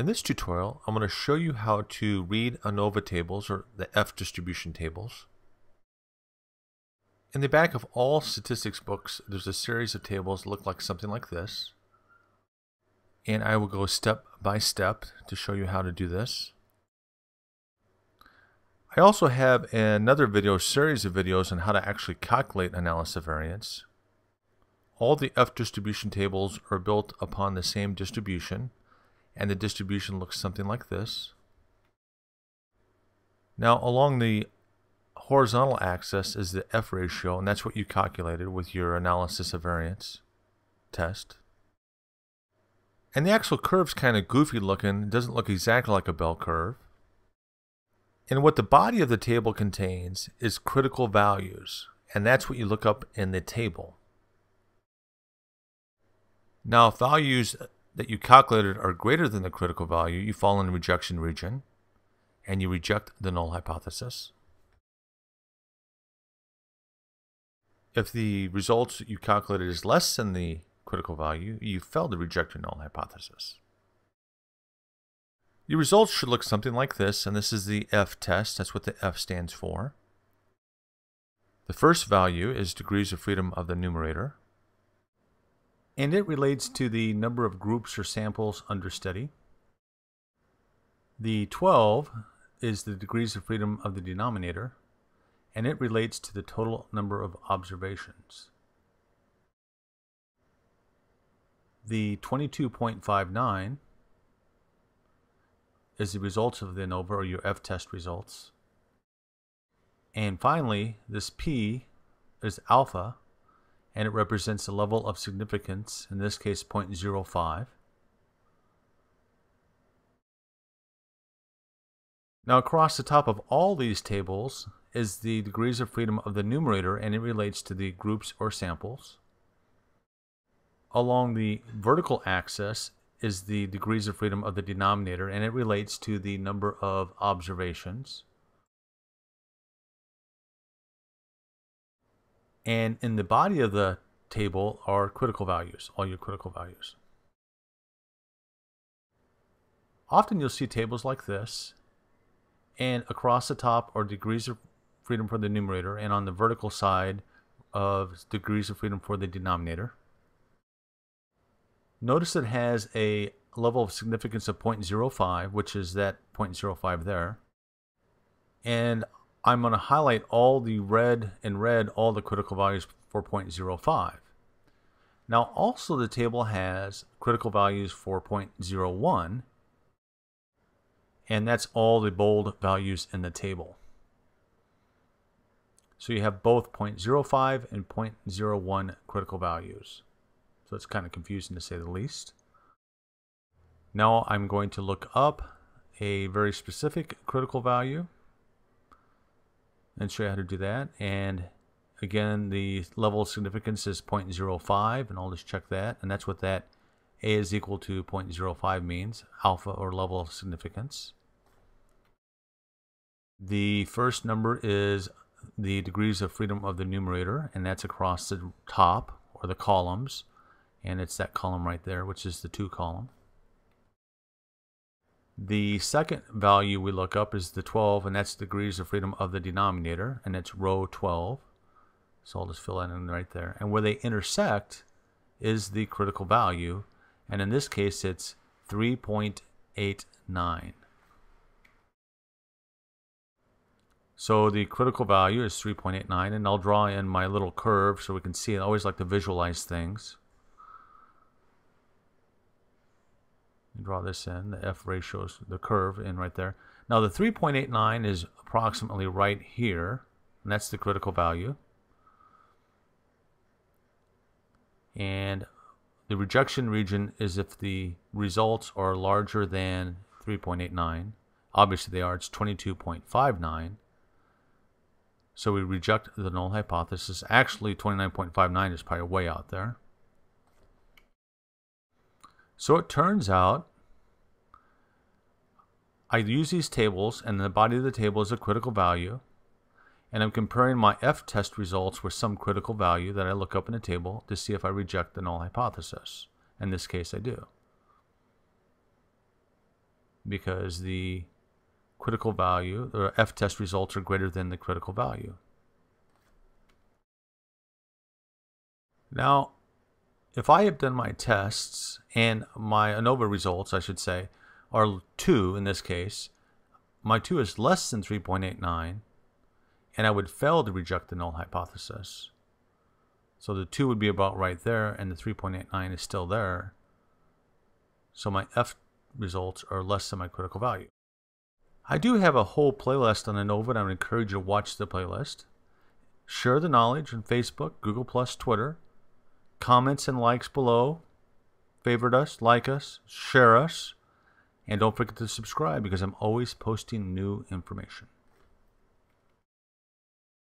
In this tutorial, I'm going to show you how to read ANOVA tables, or the F distribution tables. In the back of all statistics books, there's a series of tables that look like something like this. And I will go step by step to show you how to do this. I also have another video series of videos on how to actually calculate analysis of variance. All the F distribution tables are built upon the same distribution and the distribution looks something like this. Now along the horizontal axis is the F ratio and that's what you calculated with your analysis of variance test. And the actual curve's kind of goofy looking, it doesn't look exactly like a bell curve. And what the body of the table contains is critical values, and that's what you look up in the table. Now, if values that you calculated are greater than the critical value, you fall in the rejection region and you reject the null hypothesis. If the results you calculated is less than the critical value, you fail to reject your null hypothesis. Your results should look something like this, and this is the F test. That's what the F stands for. The first value is degrees of freedom of the numerator and it relates to the number of groups or samples under study. The 12 is the degrees of freedom of the denominator, and it relates to the total number of observations. The 22.59 is the results of the ANOVA or your F-test results. And finally, this P is alpha, and it represents a level of significance, in this case 0.05. Now across the top of all these tables is the degrees of freedom of the numerator and it relates to the groups or samples. Along the vertical axis is the degrees of freedom of the denominator and it relates to the number of observations. And in the body of the table are critical values, all your critical values. Often you'll see tables like this, and across the top are degrees of freedom for the numerator, and on the vertical side of degrees of freedom for the denominator. Notice it has a level of significance of 0.05, which is that 0.05 there. And I'm going to highlight all the red and red, all the critical values for 0.05. Now also the table has critical values for 0.01 and that's all the bold values in the table. So you have both 0.05 and 0.01 critical values. So it's kind of confusing to say the least. Now I'm going to look up a very specific critical value and show you how to do that. And again, the level of significance is 0.05, and I'll just check that. And that's what that A is equal to 0.05 means, alpha or level of significance. The first number is the degrees of freedom of the numerator, and that's across the top, or the columns. And it's that column right there, which is the 2 column. The second value we look up is the 12, and that's degrees of freedom of the denominator, and it's row 12. So I'll just fill that in right there. And where they intersect is the critical value, and in this case it's 3.89. So the critical value is 3.89, and I'll draw in my little curve so we can see. I always like to visualize things. Draw this in, the F ratios, the curve in right there. Now the 3.89 is approximately right here, and that's the critical value. And the rejection region is if the results are larger than 3.89. Obviously they are, it's 22.59. So we reject the null hypothesis. Actually, 29.59 is probably way out there. So it turns out I use these tables and the body of the table is a critical value and I'm comparing my F-test results with some critical value that I look up in a table to see if I reject the null hypothesis. In this case, I do. because the critical value, the f-test results are greater than the critical value. Now, if I have done my tests and my ANOVA results, I should say, are 2 in this case, my 2 is less than 3.89, and I would fail to reject the null hypothesis. So the 2 would be about right there, and the 3.89 is still there. So my F results are less than my critical value. I do have a whole playlist on ANOVA, and I would encourage you to watch the playlist. Share the knowledge on Facebook, Google+, Twitter. Comments and likes below. Favorite us, like us, share us. And don't forget to subscribe because I'm always posting new information.